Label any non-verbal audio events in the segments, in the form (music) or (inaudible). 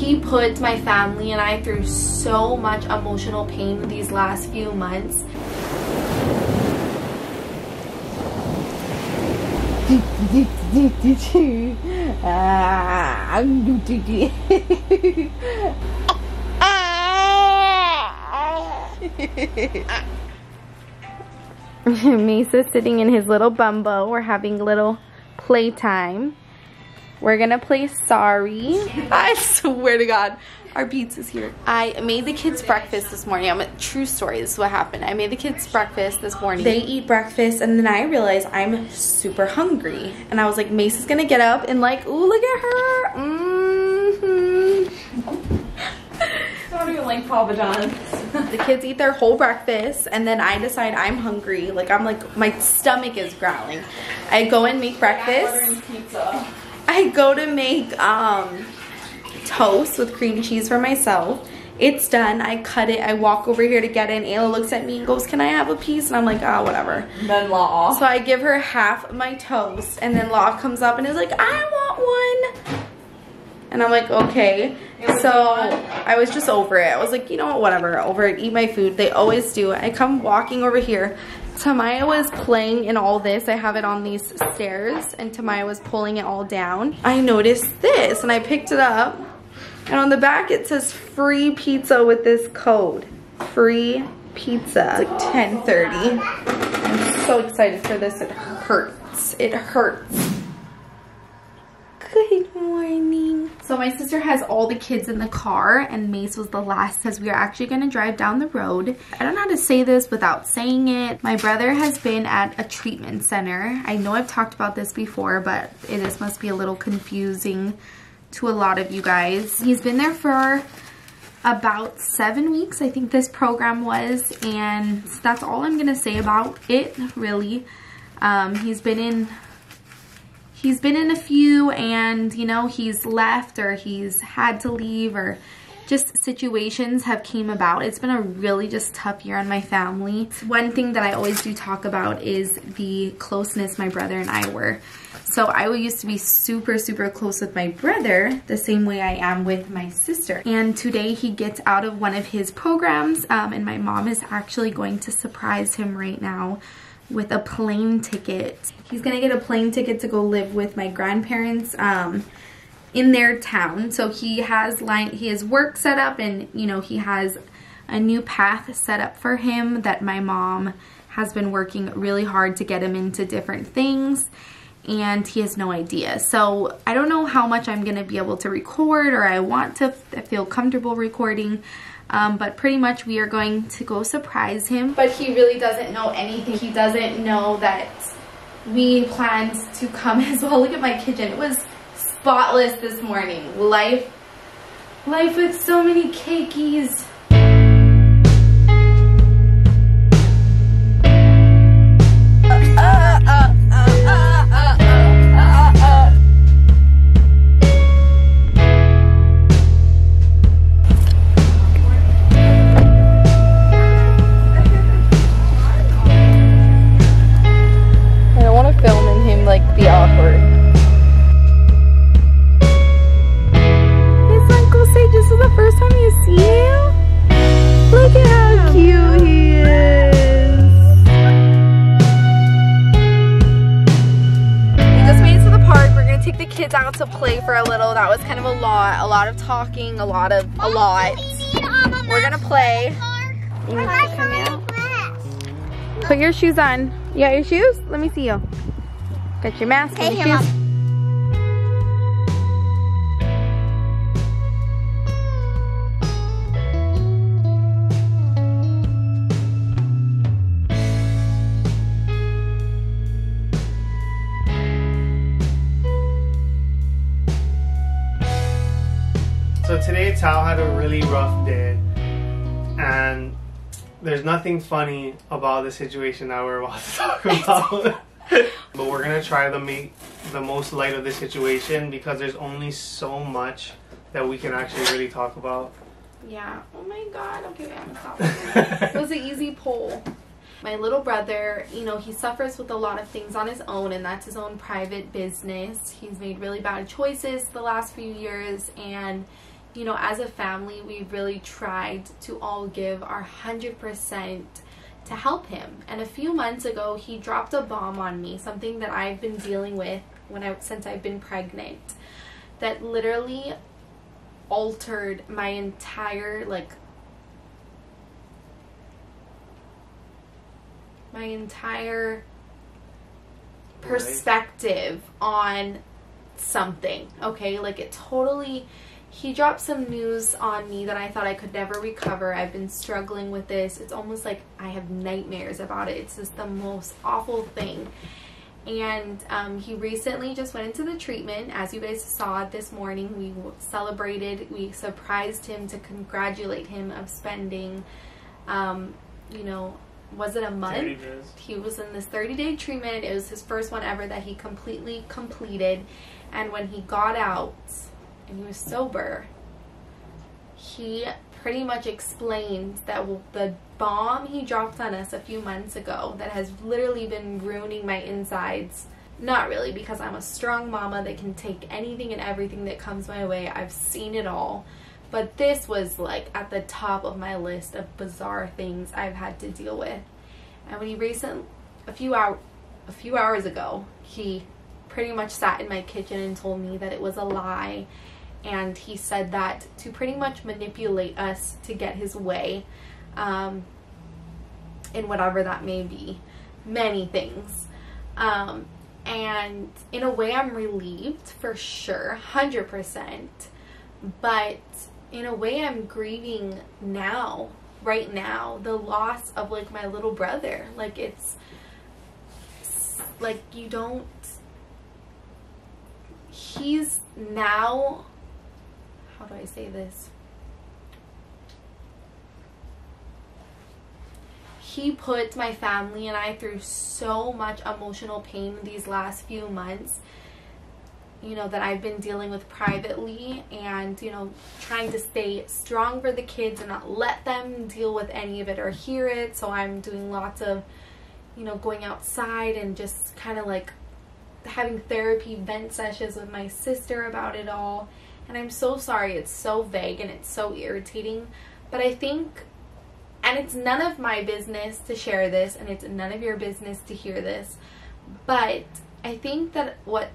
he put my family and I through so much emotional pain these last few months. (laughs) Mesa's sitting in his little bumbo. We're having a little playtime. We're gonna play Sorry. (laughs) I swear to God, our pizza's here. I made the kids breakfast this morning. I'm a true story. This is what happened. I made the kids breakfast this morning. They eat breakfast and then I realized I'm super hungry. And I was like, Mace is gonna get up and like, ooh, look at her. Mm-hmm. I don't even like Papa John's. the kids eat their whole breakfast and then I decide I'm hungry. Like I'm like, my stomach is growling. I go and make breakfast. I go to make um, toast with cream cheese for myself. It's done. I cut it. I walk over here to get it. And Ayla looks at me and goes, can I have a piece? And I'm like, oh, whatever. Then Law. So I give her half of my toast. And then Law comes up and is like, I want one. And I'm like, okay. So I was just over it. I was like, you know what, whatever. Over it. Eat my food. They always do. I come walking over here. Tamaya was playing in all this. I have it on these stairs and Tamaya was pulling it all down. I noticed this and I picked it up and on the back it says free pizza with this code. Free pizza. It's like 10.30. I'm so excited for this. It hurts. It hurts. Good morning. So my sister has all the kids in the car and Mace was the last as we are actually going to drive down the road. I don't know how to say this without saying it. My brother has been at a treatment center. I know I've talked about this before, but it is must be a little confusing to a lot of you guys. He's been there for about seven weeks, I think this program was, and that's all I'm going to say about it, really. Um, he's been in he's been in a few and you know he's left or he's had to leave or just situations have came about. It's been a really just tough year on my family. One thing that I always do talk about is the closeness my brother and I were. So I used to be super, super close with my brother the same way I am with my sister. And today he gets out of one of his programs um, and my mom is actually going to surprise him right now with a plane ticket. He's gonna get a plane ticket to go live with my grandparents um, in their town. So he has line, he has work set up and you know he has a new path set up for him that my mom has been working really hard to get him into different things and he has no idea. So I don't know how much I'm gonna be able to record or I want to feel comfortable recording. Um, but pretty much we are going to go surprise him. But he really doesn't know anything. He doesn't know that we planned to come (laughs) as well. Look at my kitchen. It was spotless this morning. Life, life with so many cakeys. A little. That was kind of a lot A lot of, talking, a lot. Of, a lot. We're gonna play. Put your shoes on. You got your shoes? Let me see you. Got your mask and your shoes. Today Tao had a really rough day and there's nothing funny about the situation that we're about to (laughs) talk about. (laughs) but we're gonna try to make the most light of the situation because there's only so much that we can actually really talk about. Yeah. Oh my god. Okay, I'm sorry. (laughs) it was an easy poll. My little brother, you know, he suffers with a lot of things on his own and that's his own private business. He's made really bad choices the last few years and you know, as a family, we really tried to all give our 100% to help him. And a few months ago, he dropped a bomb on me, something that I've been dealing with when I since I've been pregnant that literally altered my entire like my entire perspective on something. Okay, like it totally. He dropped some news on me that I thought I could never recover. I've been struggling with this. It's almost like I have nightmares about it. It's just the most awful thing. And um, he recently just went into the treatment. As you guys saw this morning, we celebrated, we surprised him to congratulate him of spending, um, you know, was it a month? He was in this 30 day treatment. It was his first one ever that he completely completed. And when he got out and he was sober, he pretty much explained that the bomb he dropped on us a few months ago that has literally been ruining my insides. Not really, because I'm a strong mama that can take anything and everything that comes my way. I've seen it all. But this was like at the top of my list of bizarre things I've had to deal with. And when he recent a few hour a few hours ago, he pretty much sat in my kitchen and told me that it was a lie. And he said that to pretty much manipulate us to get his way um, in whatever that may be. Many things. Um, and in a way, I'm relieved for sure, 100%. But in a way, I'm grieving now, right now, the loss of like my little brother. Like, it's like you don't. He's now. How do I say this? he put my family and I through so much emotional pain these last few months you know that I've been dealing with privately and you know trying to stay strong for the kids and not let them deal with any of it or hear it so I'm doing lots of you know going outside and just kind of like having therapy vent sessions with my sister about it all and I'm so sorry it's so vague and it's so irritating but I think and it's none of my business to share this, and it's none of your business to hear this. But I think that what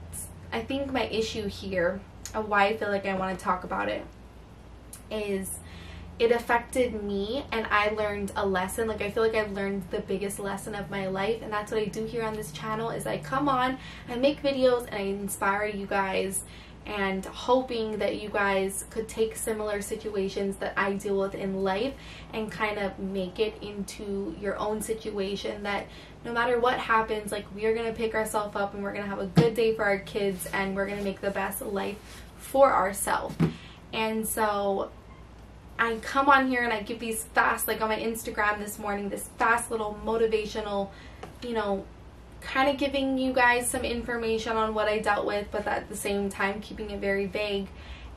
I think my issue here, of why I feel like I want to talk about it, is it affected me and I learned a lesson. Like I feel like I've learned the biggest lesson of my life and that's what I do here on this channel is I come on, I make videos and I inspire you guys and hoping that you guys could take similar situations that I deal with in life and kind of make it into your own situation that no matter what happens, like we are going to pick ourselves up and we're going to have a good day for our kids and we're going to make the best life for ourselves. And so I come on here and I give these fast, like on my Instagram this morning, this fast little motivational, you know, kind of giving you guys some information on what I dealt with, but at the same time keeping it very vague.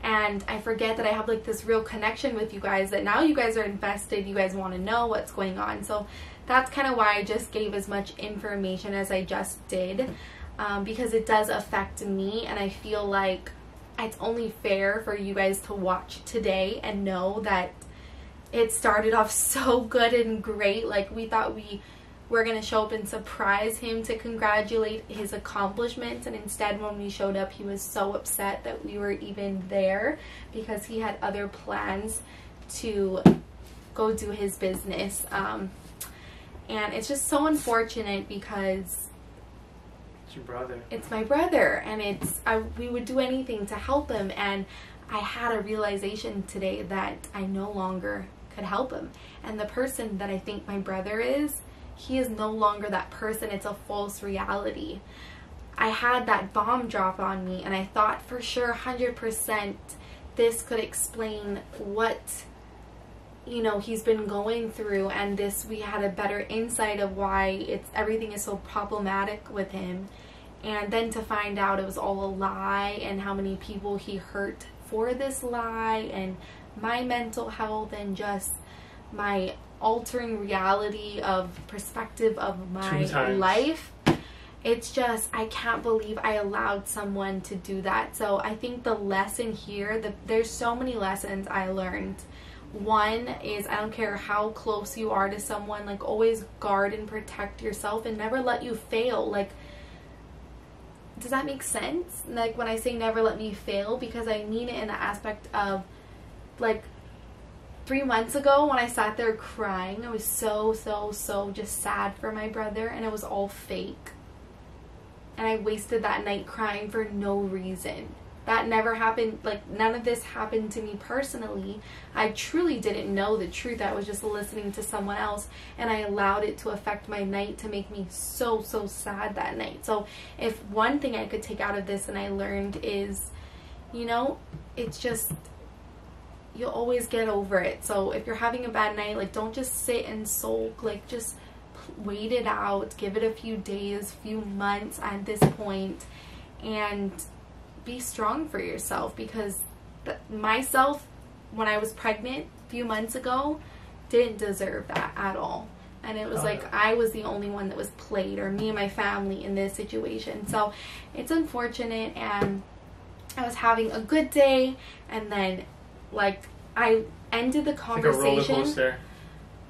And I forget that I have like this real connection with you guys that now you guys are invested, you guys want to know what's going on. So that's kind of why I just gave as much information as I just did um, because it does affect me and I feel like it's only fair for you guys to watch today and know that it started off (laughs) so good and great. Like we thought we we're going to show up and surprise him to congratulate his accomplishments. And instead, when we showed up, he was so upset that we were even there because he had other plans to go do his business. Um, and it's just so unfortunate because it's your brother. It's my brother, and it's I, we would do anything to help him. And I had a realization today that I no longer could help him. And the person that I think my brother is he is no longer that person. It's a false reality. I had that bomb drop on me and I thought for sure 100% this could explain what you know he's been going through and this we had a better insight of why it's everything is so problematic with him and then to find out it was all a lie and how many people he hurt for this lie and my mental health and just my altering reality of perspective of my life it's just I can't believe I allowed someone to do that. So I think the lesson here, the, there's so many lessons I learned. One is I don't care how close you are to someone, like always guard and protect yourself and never let you fail. Like does that make sense? Like when I say never let me fail because I mean it in the aspect of like three months ago when I sat there crying, I was so, so, so just sad for my brother and it was all fake. And I wasted that night crying for no reason. That never happened, like, none of this happened to me personally. I truly didn't know the truth. I was just listening to someone else, and I allowed it to affect my night to make me so, so sad that night. So, if one thing I could take out of this and I learned is, you know, it's just you'll always get over it. So if you're having a bad night, like don't just sit and sulk. Like just wait it out. Give it a few days, few months at this point, and be strong for yourself. Because myself, when I was pregnant a few months ago, didn't deserve that at all. And it was like I was the only one that was played, or me and my family in this situation. So it's unfortunate, and I was having a good day, and then like I ended the conversation. Like oh,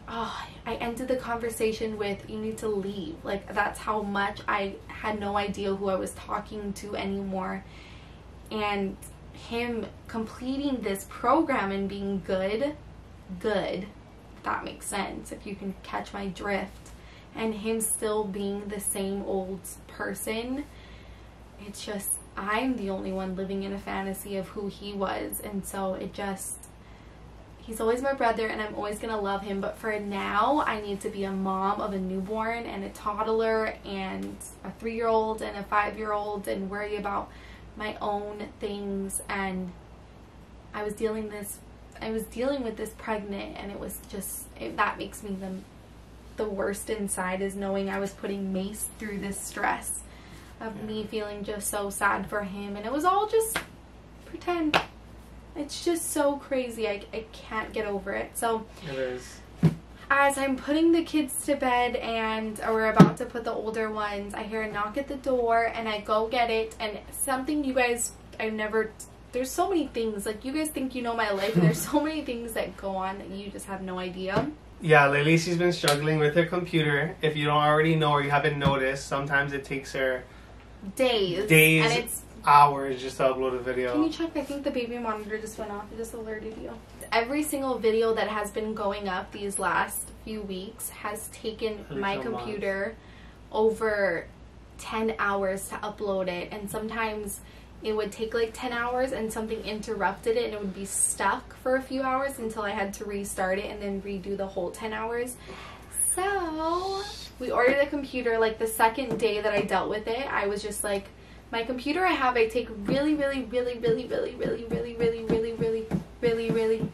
ah, I ended the conversation with you need to leave. Like that's how much I had no idea who I was talking to anymore. And him completing this program and being good, good, that makes sense if you can catch my drift. And him still being the same old person, it's just I'm the only one living in a fantasy of who he was. And so it just, he's always my brother and I'm always to love him. But for now, I need to be a mom of a newborn and a toddler and a three year old and a five year old and worry about my own things. And I was dealing this. I was dealing with this pregnant and it was just, it, that makes me the, the worst inside is knowing I was putting Mace through this stress of me feeling just so sad for him. And it was all just pretend. It's just so crazy. I, I can't get over it. So it is. as I'm putting the kids to bed and we're about to put the older ones I hear a knock at the door and I go get it. And something you guys I've never there's so many things. Like you guys think you know my life. And there's so many things that go on that you just have no idea. Yeah, Lily, she's been struggling with her computer. If you don't already know or you haven't noticed, sometimes it takes her days. Days. And it's hours just to upload a video. Can you check? I think the baby monitor just went off. It just alerted you. Every single video that has been going up these last few weeks has taken my computer over 10 hours to upload it. And sometimes it would take like 10 hours and something interrupted it and it would be stuck for a few hours until I had to restart it and then redo the whole 10 hours. So we ordered a computer like the second day that I dealt with it. I was just like, my computer I have, I take really, really, really, really, really, really, really, really, really, really, really, really,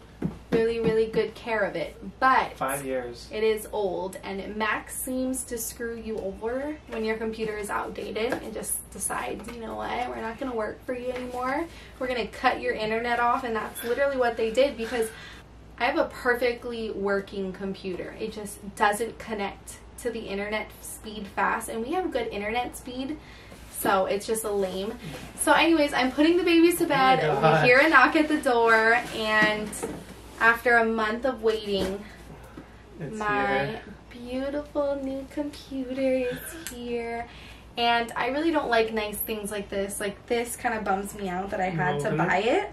really, really good care of it. But five years. It is old, and Mac seems to screw you over when your computer is outdated and just decides, you know what, we're not to work for you anymore. We're to cut your internet off, and that's literally what they did because I have a perfectly working computer. It just doesn't connect to the internet speed fast, and we have good internet speed. So it's just a lame. So anyways, I'm putting the babies to bed. Oh we hear a knock at the door and after a month of waiting, it's my here. beautiful new computer is here. And I really don't like nice things like this. Like this kind of bums me out that I had to buy it.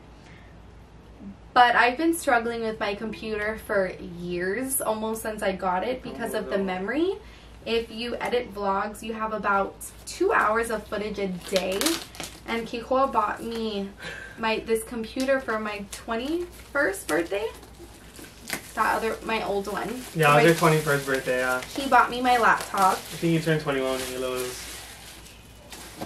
But I've been struggling with my computer for years, almost since I got it, because of the oh. memory. If you edit vlogs, you have about two hours of footage a day. And Kiko bought me my this computer for my 21st birthday. That other, my old one. Yeah, it was your 21st birthday, yeah. He bought me my laptop. I think you turned 21 when you lose.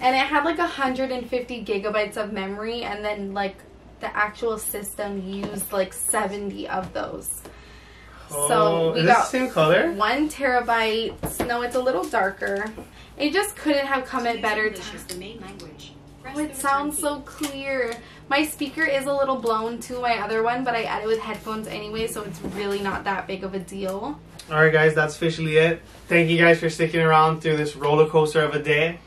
And it had like 150 gigabytes of memory and then like the actual system used like 70 of those. Oh, so we is got this the same color? one terabyte. No, it's a little darker. It just couldn't have come at better time. the main language. Oh, it sounds so clear. My speaker is a little blown to my other one, but I added with headphones anyway, so it's really not that big of a deal. Alright guys, that's officially it. Thank you guys for sticking around through this roller coaster of a day.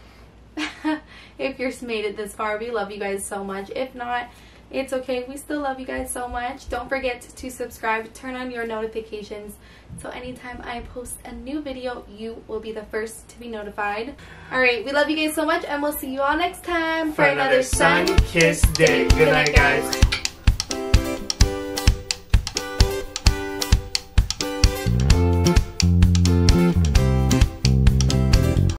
(laughs) if you're made it this far. We love you guys so much. If not, it's okay. We still love you guys so much. Don't forget to, subscribe, turn on your notifications so anytime I post a new video, you will be the first to be notified. Alright, we love you guys so much and we'll see you all next time For another sun kiss day. Good night, guys.